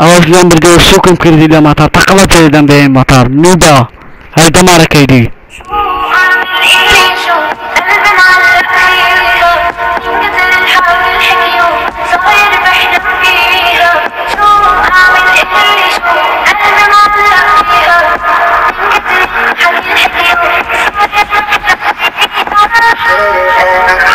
ئەوەیان برگەوە سوکم کردی لە مەتار تەقڵە پێدەم بێن مەتار نوبە هەر دەمارەکەیدی Thank you.